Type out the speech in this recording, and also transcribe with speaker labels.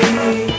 Speaker 1: see.